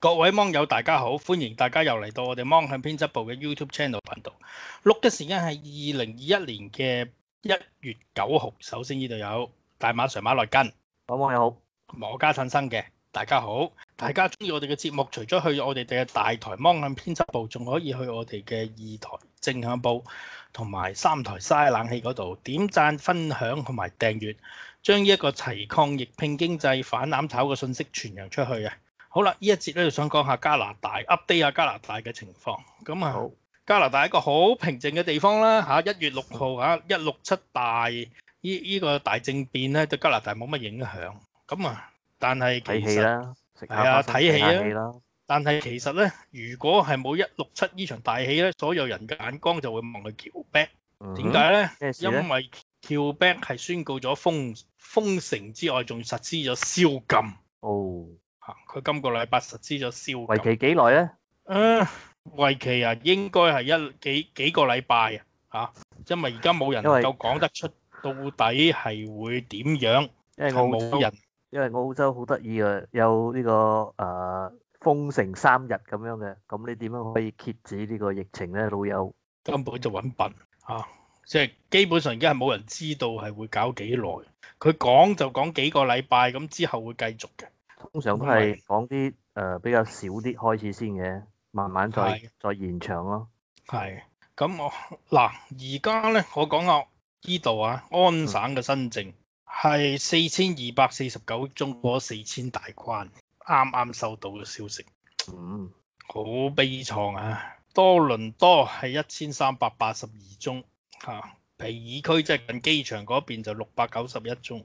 各位網友大家好，歡迎大家又嚟到我哋芒向編輯部嘅 YouTube channel 頻道。錄嘅時間係二零二一年嘅一月九號。首先呢度有大馬常馬來根，各位網友好，我家親生嘅，大家好。大家中意我哋嘅節目，除咗去我哋嘅大台芒向編輯部，仲可以去我哋嘅二台正向部同埋三台嘥冷氣嗰度點讚、分享同埋訂閱，將呢一個齊抗疫、拼經濟、反攬炒嘅信息傳揚出去啊！好啦，呢一節咧就想講下加拿大 update 下加拿大嘅情況。咁啊，好加拿大一個好平靜嘅地方啦嚇，一月六號嚇一六七大呢呢個大政變咧對加拿大冇乜影響。咁啊，但係睇戲實啦，食係啊睇戲啦，但係其實咧，如果係冇一六七呢場大戲咧，所有人嘅眼光就會望去橋北。嗯點解咧？因為橋北係宣告咗封封城之外，仲實施咗宵禁。哦，嚇，佢今個禮拜實施咗宵為禁。期幾耐咧？誒，為期啊，應該係一幾幾個禮拜啊，嚇，因為而家冇人因為能夠講得出到底係會點樣，因為澳人因為澳洲好得意啊，有呢、個誒、呃封城三日咁樣嘅，咁你點樣可以遏止呢個疫情咧？老友，根本就揾笨嚇，即係基本上而家係冇人知道係會搞幾耐。佢講就講幾個禮拜，咁之後會繼續嘅。通常都因為係講啲誒比較少啲開始先嘅，慢慢再係。再延長咯。係，咁我嗱而家咧，我講下依度啊，安省嘅新政係四千二百四十九宗過四千大關，啱啱收到嘅消息，嗯，好悲愴啊！多倫多係一千三百八十二宗嚇，皮爾區即係近機場嗰邊就六百九十一宗，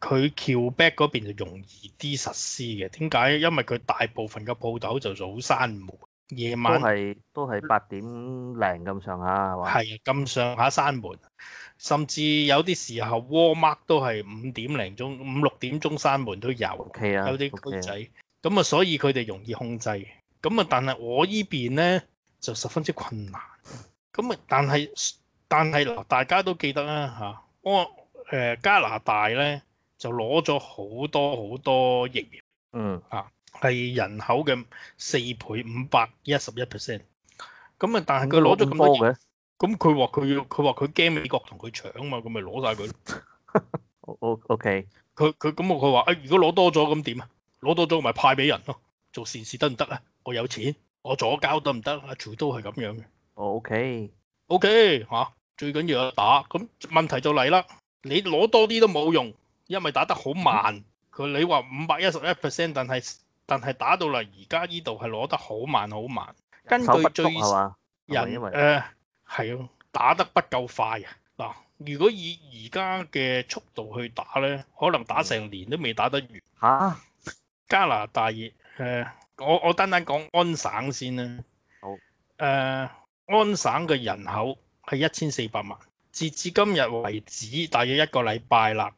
佢 Quebec 嗰邊就容易啲實施嘅。點解？因為佢大部分嘅鋪頭就早閂門，夜都晚係都係八點零咁上下係嘛？係啊，咁上下閂門，甚至有啲時候 Walmart 都係五點零鐘、五六點鐘閂門都有，OK 啊，有啲區仔。咁啊，所以佢哋容易控制。咁啊，但係我依邊咧就十分之困難。咁啊，但係但係嗱，大家都記得啦嚇，我誒加拿大咧就攞咗好多好多疫苗。嗯，係人口嘅四倍五百一十一 percent。咁啊，但係佢攞咗咁多嘅，咁佢話佢要，佢話佢驚美國同佢搶嘛，咁咪攞晒佢咯。O O OK，佢佢咁我佢話誒，如果攞多咗咁點啊？攞多咗咪派俾人咯，做善事得唔得啊？我有錢，我左交得唔得啊？全都係咁樣嘅。哦 OK，O.K. 嚇、最緊要有打。咁問題就嚟啦，你攞多啲都冇用，因為打得好慢。佢你話五百一十一 percent，但係但係打到嚟而家呢度係攞得好慢好慢。根據最人誒係啊，打得不夠快啊！嗱，如果以而家嘅速度去打咧，可能打成年都未打得完。嚇，加拿大誒、我我單單講安省先啦。好誒、安省嘅人口係一千四百萬，截至今日為止，大約一個禮拜啦，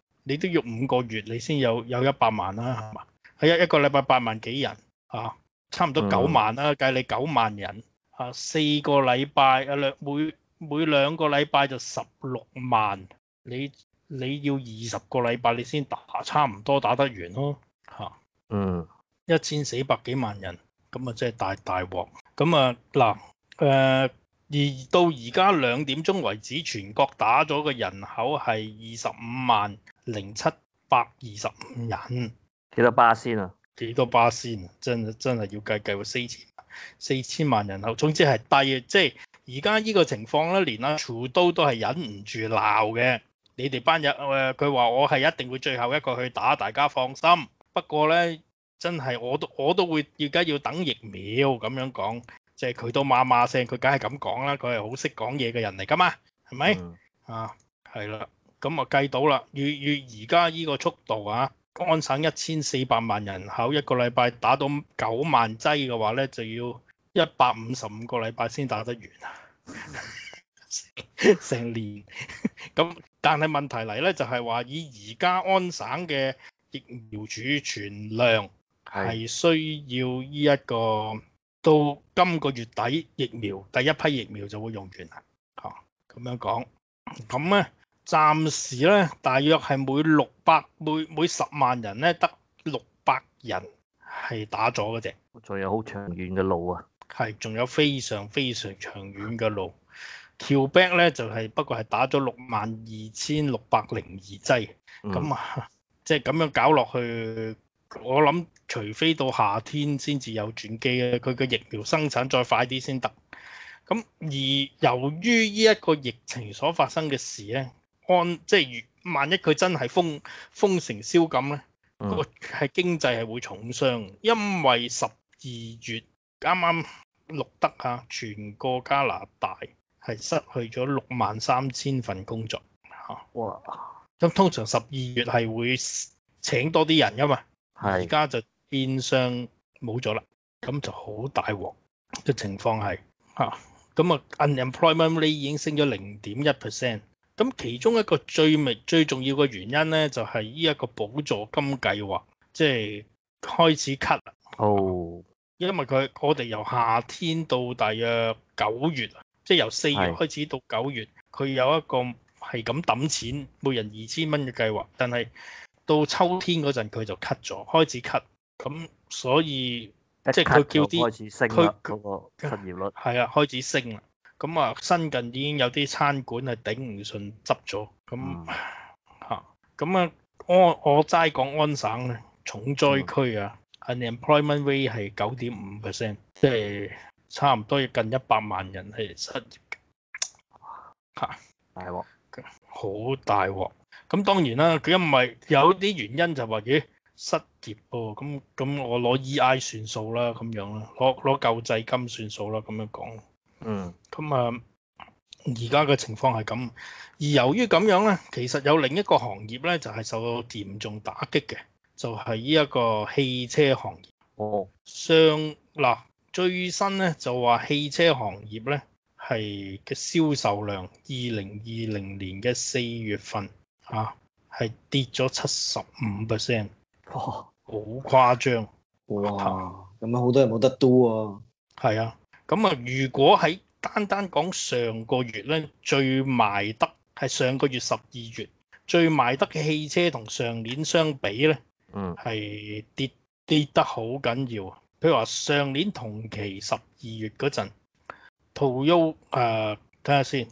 你都要五個月你先有有一百萬啦，係嘛？係一一個禮拜八萬幾人啊，差唔多九萬啦，計你九萬人啊，四個禮拜啊兩每每兩個禮拜就十六萬，你你要二十個禮拜你先打，差唔多打得完咯嚇。嗯一千四百幾萬人，咁啊真係大大鑊。咁啊嗱，誒、而到而家兩點鐘為止，全國打咗嘅人口係二十五萬零七百二十五人，幾多巴仙啊？幾多巴仙啊？真係真係要計計喎，四千四千萬人口，總之係低嘅。即係而家呢個情況咧，連阿廚都都係忍唔住鬧嘅。你哋班人誒，佢、話我係一定會最後一個去打，大家放心。不過咧，真係我都我都會而家要等疫苗咁樣講，即係佢都媽媽聲，佢梗係咁講啦，佢係好識講嘢嘅人嚟噶嘛，係咪？嗯啊，係啦，咁啊計到啦，預預而家呢個速度啊，安省一千四百萬人口，一個禮拜打到九萬劑嘅話咧，就要一百五十五個禮拜先打得完啊，成年。咁但係問題嚟咧，就係話以而家安省嘅疫苗儲存量係需要呢一個到今個月底疫苗第一批疫苗就會用完啦。嚇、咁樣講，咁咧暫時咧大約係每六百每每十萬人咧得六百人係打咗嘅啫，仲有好長遠嘅路啊！係仲有非常非常長遠嘅路。Quebec 咧就係、不過係打咗六萬二千六百零二劑。嗯咁啊，即係咁樣搞落去，我諗除非到夏天先至有轉機咧，佢嘅疫苗生產再快啲先得。咁而由於呢一個疫情所發生嘅事咧，安即係如萬一佢真係封封城宵禁咧，嗯。個係經濟係會重傷，因為十二月啱啱錄得啊，全個加拿大係失去咗六萬三千份工作嚇。哇，咁通常十二月係會請多啲人噶嘛，而家就變相冇咗啦，咁就好大鑊嘅情況係嚇，咁啊 unemployment rate 已經升咗零點一 percent，咁其中一個最明最重要嘅原因咧，就係呢一個補助金計劃，即係開始 cut 啦，哦，因為佢我哋由夏天到大約九月啊，即係由四月係開始到九月，佢有一個係咁抌錢，每人二千蚊嘅計劃，但係到秋天嗰陣佢就 cut 咗，開始 cut，咁所以即係佢叫啲佢，嗰個失業率。係啊開始升啦。咁啊，新近已經有啲餐館係頂唔順執咗，咁嗯。嚇咁啊，我我齋講安省咧，重災區啊、unemployment rate 係九點五 percent，即係差唔多要近一百萬人係失業嘅，嚇大鑊，好大鑊。咁當然啦，佢因為有啲原因就話咦失業喎，咁咁我攞 E.I 算數啦，咁樣啦，攞攞救濟金算數啦，咁樣講。嗯咁啊，而家嘅情況係咁，而由於咁樣咧，其實有另一個行業咧，就係、受到嚴重打擊嘅，就係呢一個汽車行業。哦，上嗱最新咧就話汽車行業咧係嘅銷售量，二零二零年嘅四月份啊係跌咗七十五 percent，哇，好誇張。哇！咁樣好多人冇得 do 喎。係啊，咁啊，如果喺單單講上個月咧，最賣得係上個月十二月最賣得嘅汽車同上年相比咧，嗯係跌跌得好緊要啊！譬如話上年同期十二月嗰陣，Toyota 誒睇下先，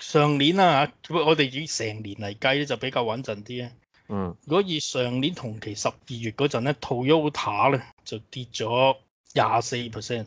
上年啦嚇，我哋以成年嚟計咧就比較穩陣啲啊。嗯如果以上年同期十二月嗰陣咧，Toyota 咧就跌咗廿四 percent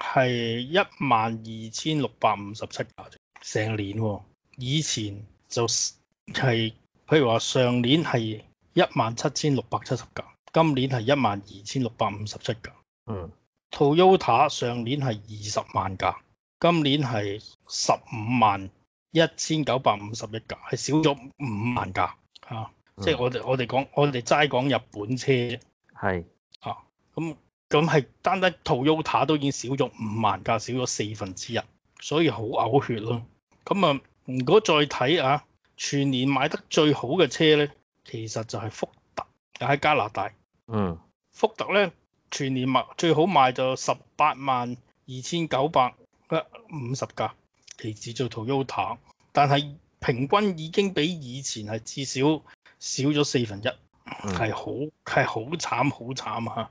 係一萬二千六百五十七架啫，成年喎。以前就係譬如話上年係一萬七千六百七十架，今年係一萬二千六百五十七架。嗯 Toyota 上年係二十萬架，今年係十五萬一千九百五十一架，係少咗五萬架嚇。即係我哋我哋講我哋齋講日本車啫係咁咁係單單 Toyota 都已經少咗五萬架，少咗四分之一，所以好嘔血咯。咁啊，如果再睇啊，全年賣得最好嘅車咧，其實就係福特，又喺加拿大。嗯福特咧全年賣最好賣就十八萬二千九百五十架，其次做 Toyota，但係平均已經比以前係至少少咗四分一。嗯係好係好慘好慘啊！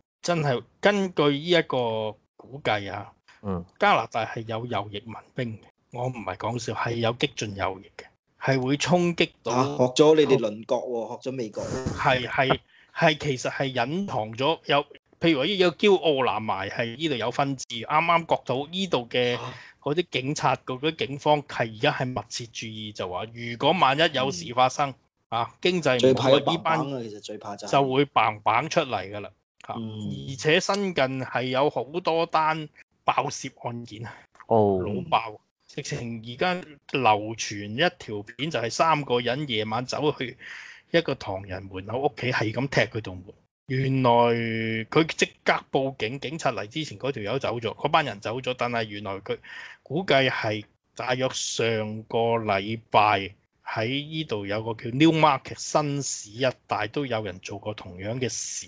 真係根據呢一個估計啊，嗯加拿大係有右翼民兵嘅，我唔係講笑，係有激進右翼嘅，係會衝擊到。啊，學咗你哋鄰國喎，學咗美國喎。係係係，其實係隱藏咗有，譬如話呢個驕傲南埋係呢度有分支，啱啱覺到呢度嘅嗰啲警察嗰啲警方係而家係密切注意，就話如果萬一有事發生、啊，經濟唔好啊呢班其實最怕就係就會棒棒出嚟㗎啦。而且新近係有好多單爆竊案件啊，哦老爆。直情而家流傳一條片，就係三個人夜晚走去一個唐人門口屋企，係咁踢佢道門。原來佢即刻報警，警察嚟之前嗰條友走咗，嗰班人走咗，但係原來佢估計係大約上個禮拜喺呢度有個叫 Newmarket 新市一帶都有人做過同樣嘅事，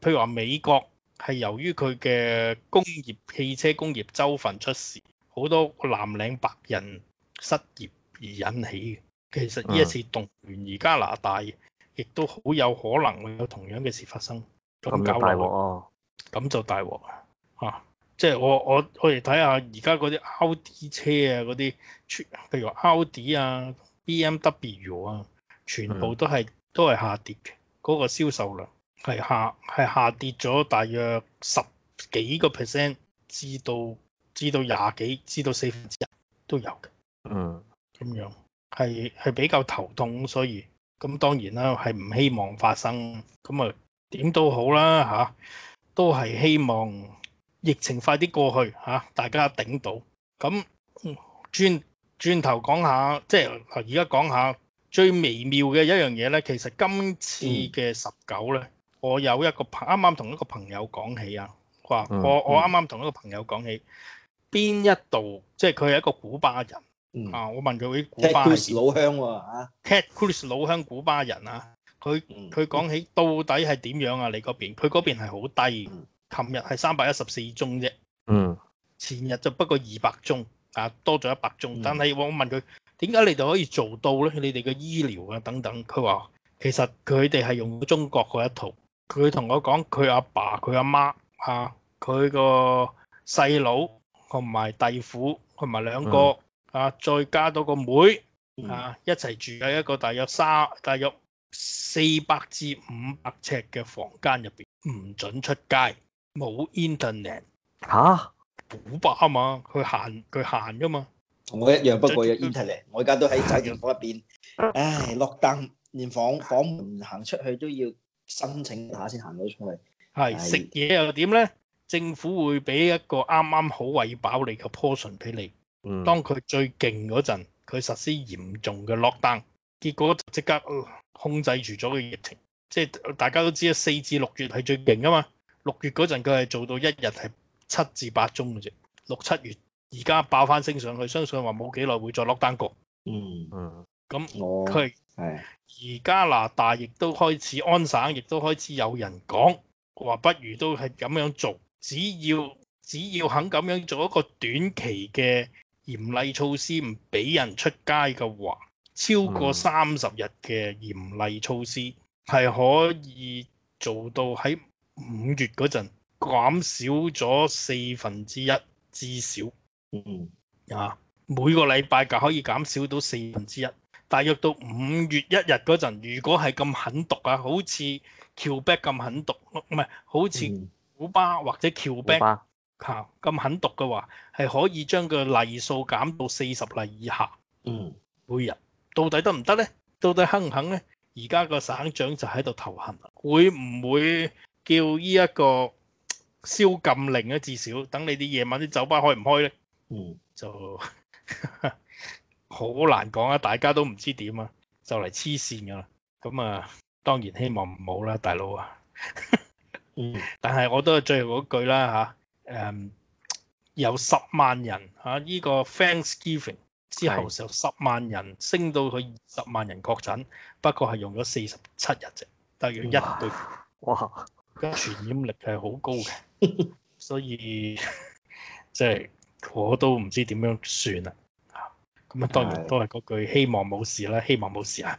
譬如話美國係由於佢嘅工業汽車工業州份出事，好多藍領白人失業而引起嘅。其實呢一次動員而加拿大，亦都好有可能會有同樣嘅事發生。咁咁就大鑊搞落哦。去，咁就大鑊啊！嚇，即係我我我哋睇下而家嗰啲 Audi 車啊，嗰啲全譬如話 Audi 啊、BMW 啊，全部都係、都係下跌嘅，嗰、個銷售量係下係下跌咗大約十幾個 percent 至到至到廿幾至到四分之一都有嘅。嗯咁樣係係比較頭痛，所以咁當然啦，係唔希望發生。咁啊點都好啦嚇、都係希望疫情快啲過去嚇、大家頂到。咁嗯轉轉頭講下，即係而家講下最微妙嘅一樣嘢咧。其實今次嘅十九咧，我有一個朋啱啱同一個朋友講起啊，話嗯我我啱啱同一個朋友講起邊一度，即係佢係一個古巴人。嗯啊！我問佢啲古巴係 Cruz 老鄉喎啊，Ted Cruz 老鄉古巴人啊，佢嗯佢講起到底係點樣啊？你嗰邊佢嗰邊係好低嗯，琴日係三百一十四宗啫，嗯前日就不過二百宗啊，多咗一百宗。嗯但係我問佢點解你哋可以做到咧？你哋嘅醫療啊等等，佢話其實佢哋係用中國嗰一套。佢同我講佢阿爸佢阿媽啊，佢個細佬同埋弟婦同埋兩個。啊，再加多個妹嗯啊，一齊住喺一個大約三大約四百至五百尺嘅房間入邊，唔准出街，冇 internet，吓古巴啊嘛，佢限佢限噶嘛，同我一樣，不過有 internet。我而家都喺酒店房入邊，唉，落單連房房門行出去都要申請下先行到出去。係係食嘢又點咧？政府會俾一個啱啱好餵飽你嘅 portion 俾你。嗯當佢最勁嗰陣，佢實施嚴重嘅 lockdown，結果就即刻呃控制住咗個疫情。即係大家都知啊，四至六月係最勁噶嘛。六月嗰陣佢係做到一日係七至八宗嘅啫。六七月而家爆翻升上去，相信話冇幾耐會再 lockdown 過。嗯，嗯咁我佢而加拿大亦都開始安省，亦都開始有人講話，不如都係咁樣做，只要只要肯咁樣做一個短期嘅嚴厲措施，唔俾人出街嘅話，超過嗯三十日嘅嚴厲措施係可以做到喺五月嗰陣減少咗四分之一至少。嗯啊，每個禮拜就可以減少到四分之一。大約到五月一日嗰陣，如果係咁狠毒啊，好似 Quebec 咁狠毒，唔係好似嗯古巴或者 Quebec 巴嚇咁狠毒嘅話，係可以將個例數減到四十例以下嗯每日。到底得唔得呢？到底肯唔肯呢？而家個省長就喺度頭痕啦，會唔會叫呢一個宵禁令咧？至少等你啲夜晚啲酒吧開唔開呢？嗯就 好難講啊！大家都唔知點啊，就嚟黐線噶啦。咁啊，當然希望唔好啦，大佬啊。嗯但係我都係最後嗰句啦嚇，誒、有十萬人嚇，呢、個 Thanksgiving 之後就十萬人升到去二十萬人確診，不過係用咗四十七日啫，大約一個月。哇！嘅傳染力係好高嘅，所以即係我都唔知點樣算啦。咁啊，當然都係嗰句希望冇事啦，希望冇事啊。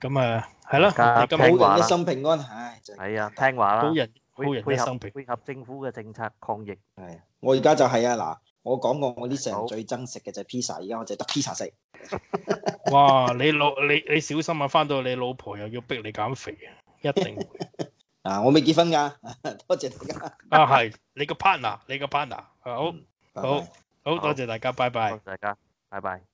咁啊，係啦，大家你今好人一生平安，唉，係係啊，聽話啦好，人好人一生平。配合政府嘅政策抗疫。係。我而家就係啊嗱，我講過我呢世好人最憎食嘅就係 pizza，而家我就得 pizza 食。哇！你老你你小心啊，翻到你老婆又要逼你減肥啊，一定會 啊，我未結婚㗎，多謝大家。啊係你個 partner，你個 partner 啊好好好多謝大家，拜拜多。謝大家，拜拜。